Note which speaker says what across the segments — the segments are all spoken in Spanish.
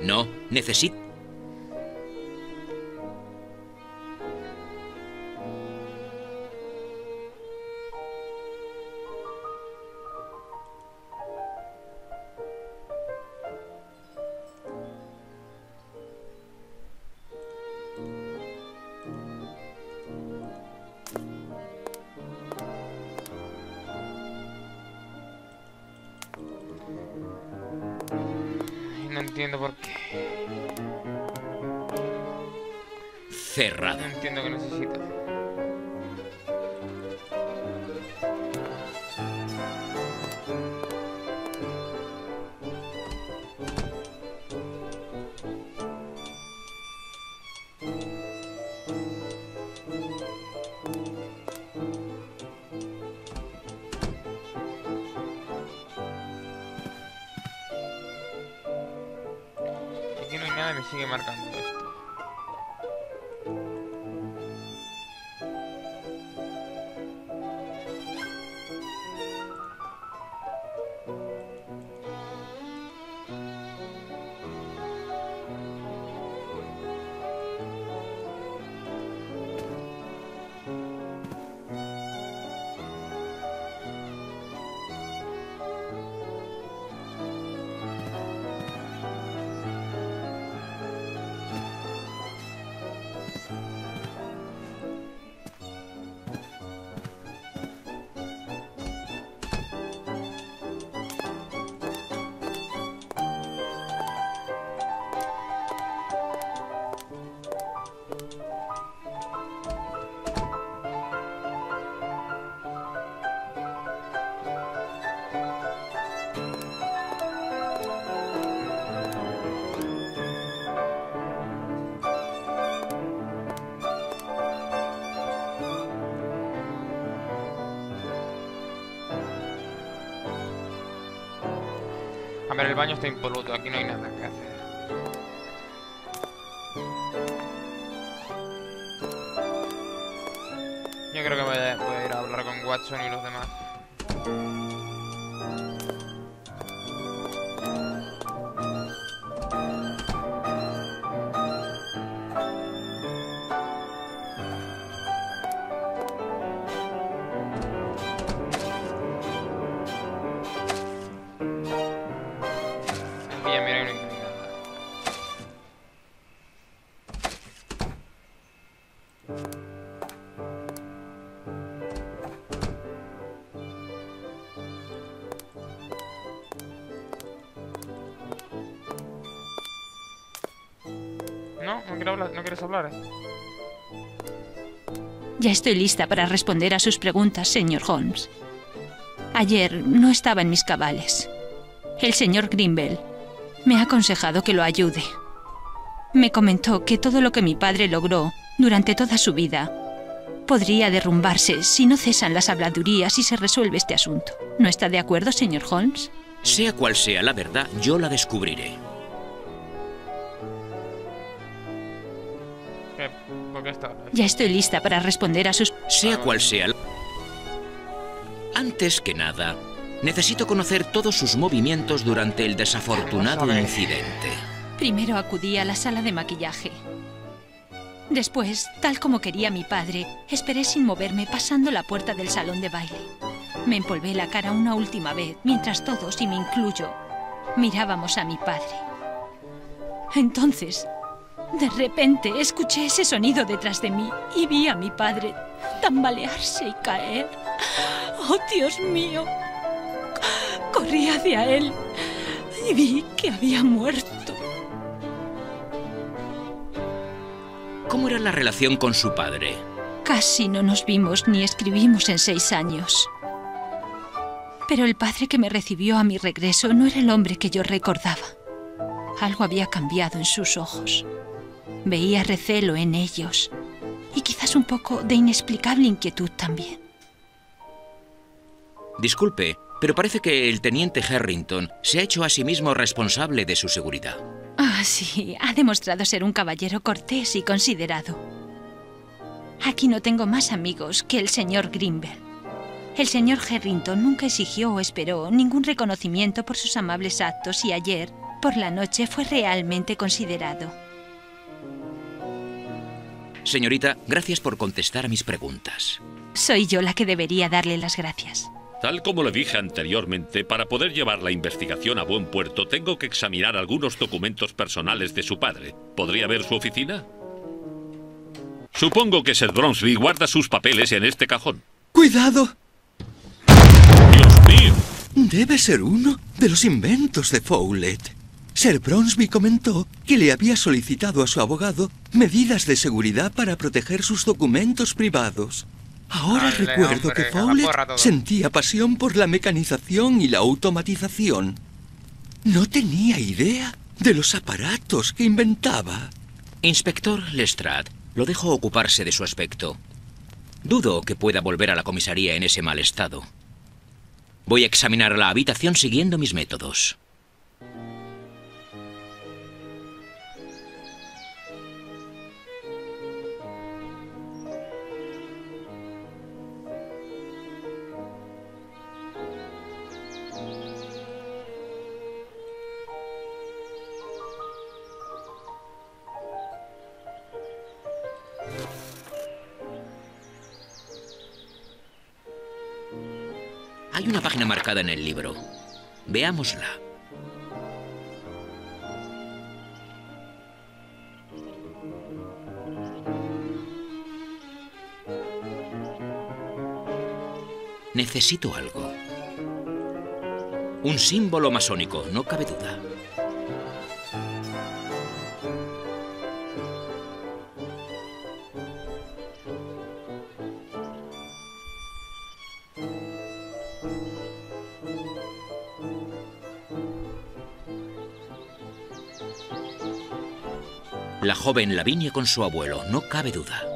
Speaker 1: No, necesito... Cerrado.
Speaker 2: No entiendo qué necesito. Ver, el baño está impoluto, aquí no hay nada que hacer. Yo creo que voy a, voy a ir a hablar con Watson y los demás. No, no quiero hablar, no quieres hablar. eh?
Speaker 3: Ya estoy lista para responder a sus preguntas, señor Holmes. Ayer no estaba en mis cabales. El señor Grimble me ha aconsejado que lo ayude. Me comentó que todo lo que mi padre logró durante toda su vida podría derrumbarse si no cesan las habladurías y se resuelve este asunto. ¿No está de acuerdo, señor Holmes?
Speaker 1: Sea cual sea la verdad, yo la descubriré.
Speaker 2: ¿Qué? ¿Por qué está ahora?
Speaker 3: Ya estoy lista para responder a sus...
Speaker 1: Sea cual sea... la- Antes que nada, necesito conocer todos sus movimientos durante el desafortunado incidente.
Speaker 3: Primero acudí a la sala de maquillaje. Después, tal como quería mi padre, esperé sin moverme pasando la puerta del salón de baile. Me empolvé la cara una última vez, mientras todos, y me incluyo, mirábamos a mi padre. Entonces, de repente, escuché ese sonido detrás de mí y vi a mi padre tambalearse y caer. ¡Oh, Dios mío! Corrí hacia él y vi que había muerto.
Speaker 1: ¿Cómo era la relación con su padre?
Speaker 3: Casi no nos vimos ni escribimos en seis años. Pero el padre que me recibió a mi regreso no era el hombre que yo recordaba. Algo había cambiado en sus ojos. Veía recelo en ellos y quizás un poco de inexplicable inquietud también.
Speaker 1: Disculpe, pero parece que el teniente Harrington se ha hecho a sí mismo responsable de su seguridad.
Speaker 3: Ah, sí, ha demostrado ser un caballero cortés y considerado. Aquí no tengo más amigos que el señor Grimble. El señor Harrington nunca exigió o esperó ningún reconocimiento por sus amables actos y ayer Por la noche fue realmente considerado.
Speaker 1: Señorita, gracias por contestar a mis preguntas.
Speaker 3: Soy yo la que debería darle las gracias.
Speaker 4: Tal como le dije anteriormente, para poder llevar la investigación a buen puerto, tengo que examinar algunos documentos personales de su padre. ¿Podría ver su oficina? Supongo que Sir Bronsby guarda sus papeles en este cajón.
Speaker 5: ¡Cuidado!
Speaker 4: ¡Dios mío!
Speaker 5: Debe ser uno de los inventos de Fowler. Sir Bronsby comentó que le había solicitado a su abogado medidas de seguridad para proteger sus documentos privados. Ahora
Speaker 2: Dale,
Speaker 5: recuerdo
Speaker 2: hombre,
Speaker 5: que Fowler sentía pasión por la mecanización y la automatización. No tenía idea de los aparatos que inventaba.
Speaker 1: Inspector Lestrade, lo dejo ocuparse de su aspecto. Dudo que pueda volver a la comisaría en ese mal estado. Voy a examinar la habitación siguiendo mis métodos. Hay una página marcada en el libro. Veámosla. Necesito algo. Un símbolo masónico, no cabe duda. La joven Lavinia con su abuelo, no cabe duda.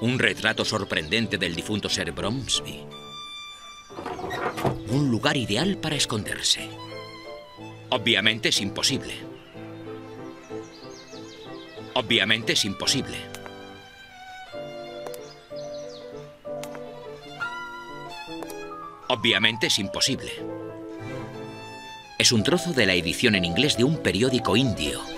Speaker 1: Un retrato sorprendente del difunto Sir Bromsby. Un lugar ideal para esconderse. Obviamente es imposible. Obviamente es imposible. Obviamente es imposible. Es un trozo de la edición en inglés de un periódico indio.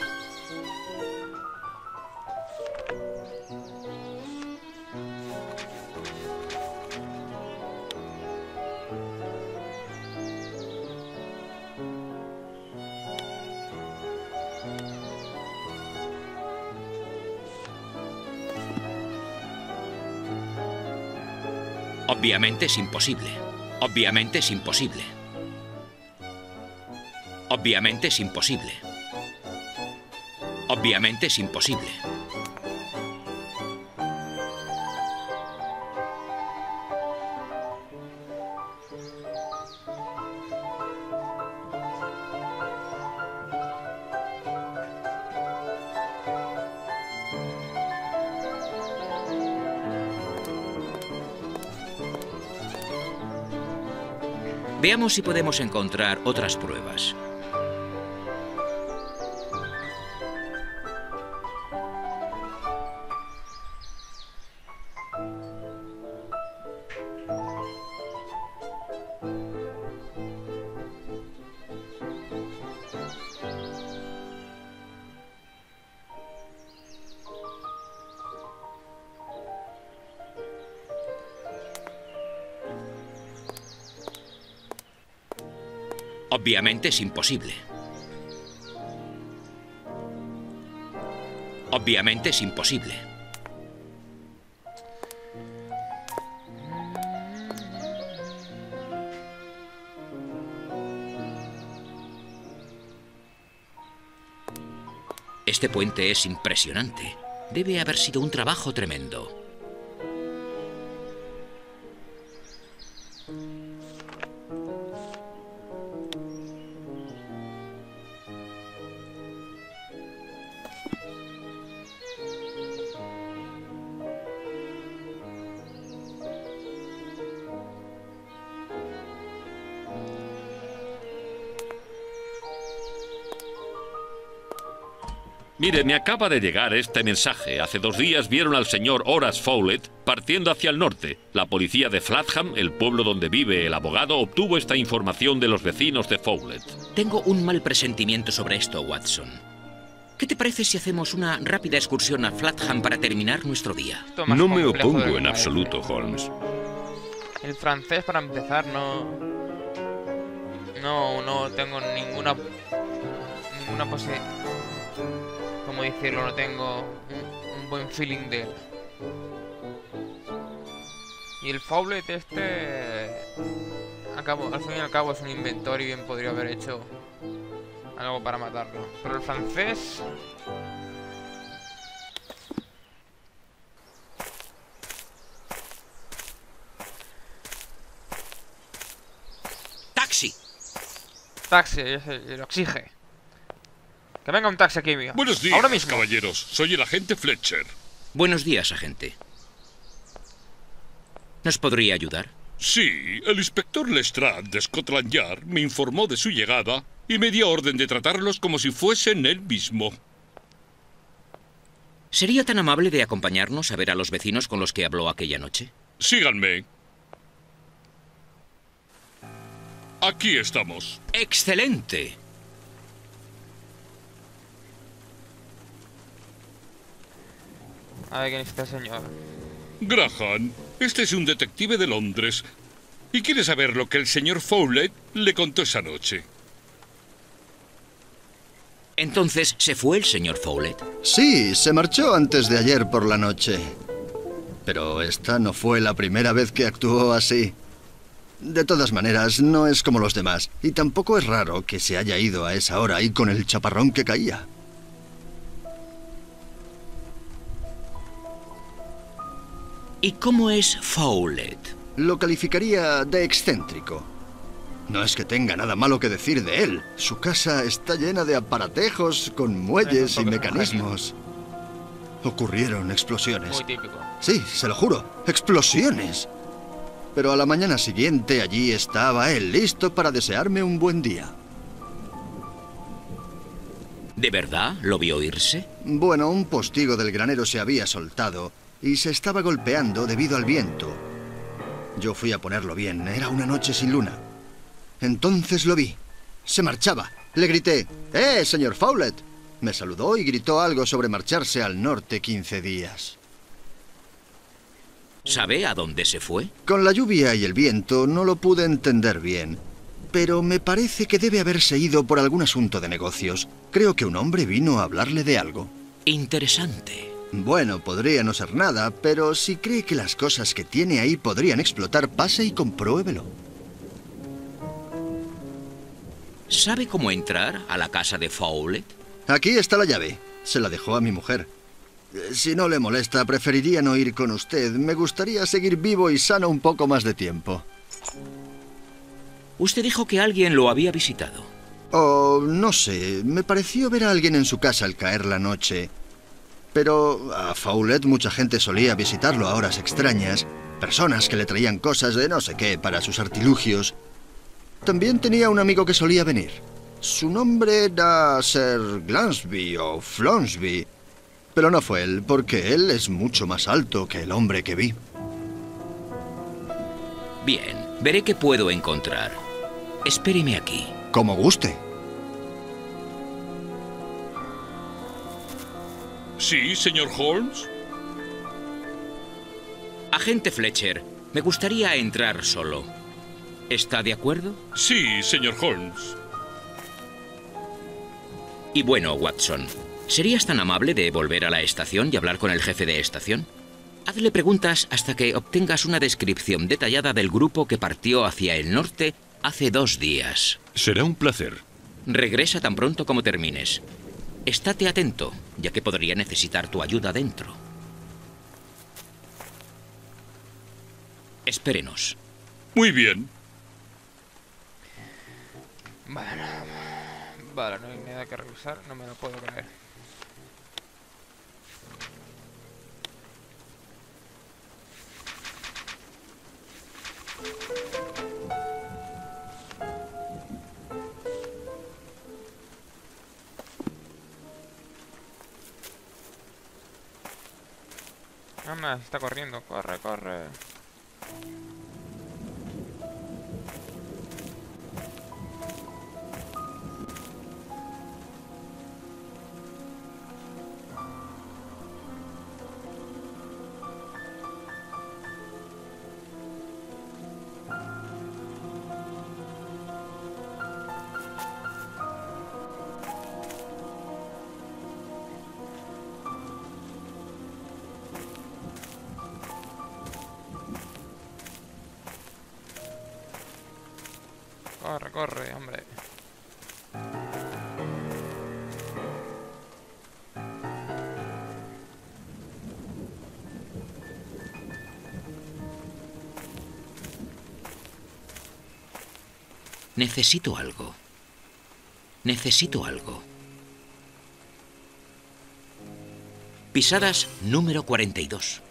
Speaker 1: Obviamente es imposible. Obviamente es imposible. Obviamente es imposible. Obviamente es imposible. Si podemos encontrar otras pruebas. Obviamente es imposible. Obviamente es imposible. Este puente es impresionante. Debe haber sido un trabajo tremendo.
Speaker 4: Mire, me acaba de llegar este mensaje. Hace dos días vieron al señor Horace Fowlett partiendo hacia el norte. La policía de Flatham, el pueblo donde vive el abogado, obtuvo esta información de los vecinos de Fowlett.
Speaker 1: Tengo un mal presentimiento sobre esto, Watson. ¿Qué te parece si hacemos una rápida excursión a Flatham para terminar nuestro día?
Speaker 6: No me opongo en absoluto, Holmes.
Speaker 2: El francés, para empezar, no. No, no tengo ninguna. Ninguna posibilidad. ¿Cómo decirlo? No tengo un, un buen feeling de él. Y el Fowlet este. Acabo, al fin y al cabo es un inventor y bien podría haber hecho algo para matarlo. Pero el francés.
Speaker 1: ¡Taxi!
Speaker 2: Taxi, ese, lo exige. Que venga un taxi aquí, mío.
Speaker 6: Buenos días,
Speaker 2: Ahora mismo.
Speaker 6: caballeros. Soy el agente Fletcher.
Speaker 1: Buenos días, agente. ¿Nos podría ayudar?
Speaker 6: Sí, el inspector Lestrade de Scotland Yard me informó de su llegada y me dio orden de tratarlos como si fuesen él mismo.
Speaker 1: ¿Sería tan amable de acompañarnos a ver a los vecinos con los que habló aquella noche?
Speaker 6: Síganme. Aquí estamos.
Speaker 1: ¡Excelente!
Speaker 2: A ver quién es este señor.
Speaker 6: Graham, este es un detective de Londres y quiere saber lo que el señor Fowlett le contó esa noche.
Speaker 1: Entonces, ¿se fue el señor Fowlett?
Speaker 7: Sí, se marchó antes de ayer por la noche. Pero esta no fue la primera vez que actuó así. De todas maneras, no es como los demás, y tampoco es raro que se haya ido a esa hora y con el chaparrón que caía.
Speaker 1: ¿Y cómo es Fowlett?
Speaker 7: Lo calificaría de excéntrico. No es que tenga nada malo que decir de él. Su casa está llena de aparatejos con muelles y mecanismos. Ocurrieron explosiones.
Speaker 2: Muy típico.
Speaker 7: Sí, se lo juro. Explosiones. Pero a la mañana siguiente allí estaba él, listo para desearme un buen día.
Speaker 1: ¿De verdad lo vio irse?
Speaker 7: Bueno, un postigo del granero se había soltado y se estaba golpeando debido al viento. Yo fui a ponerlo bien, era una noche sin luna. Entonces lo vi. Se marchaba. Le grité, ¡Eh, señor Fowlett! Me saludó y gritó algo sobre marcharse al norte 15 días.
Speaker 1: ¿Sabe a dónde se fue?
Speaker 7: Con la lluvia y el viento no lo pude entender bien. Pero me parece que debe haberse ido por algún asunto de negocios. Creo que un hombre vino a hablarle de algo.
Speaker 1: Interesante.
Speaker 7: Bueno, podría no ser nada, pero si cree que las cosas que tiene ahí podrían explotar, pase y compruébelo.
Speaker 1: ¿Sabe cómo entrar a la casa de Fowlett?
Speaker 7: Aquí está la llave. Se la dejó a mi mujer. Eh, Si no le molesta, preferiría no ir con usted. Me gustaría seguir vivo y sano un poco más de tiempo.
Speaker 1: Usted dijo que alguien lo había visitado.
Speaker 7: Oh, no sé, me pareció ver a alguien en su casa al caer la noche. Pero a Fowlet mucha gente solía visitarlo a horas extrañas. Personas que le traían cosas de no sé qué para sus artilugios. También tenía un amigo que solía venir. Su nombre era Sir Glansby o Flonsby. Pero no fue él, porque él es mucho más alto que el hombre que vi.
Speaker 1: Bien, veré qué puedo encontrar. Espéreme aquí.
Speaker 7: Como guste.
Speaker 6: Sí, señor Holmes.
Speaker 1: Agente Fletcher, me gustaría entrar solo. ¿Está de acuerdo?
Speaker 6: Sí, señor Holmes.
Speaker 1: Y bueno, Watson, ¿serías tan amable de volver a la estación y hablar con el jefe de estación? Hazle preguntas hasta que obtengas una descripción detallada del grupo que partió hacia el norte hace dos días.
Speaker 8: Será un placer.
Speaker 1: Regresa tan pronto como termines. Estate atento, ya que podría necesitar tu ayuda dentro. Espérenos.
Speaker 6: Muy bien.
Speaker 2: Bueno, vale, no hay nada que revisar, no me lo puedo creer. Anda, está corriendo, corre, corre. Corre, hombre.
Speaker 1: Necesito algo. Necesito algo. Pisadas número 42.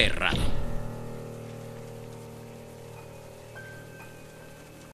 Speaker 1: Cerrado.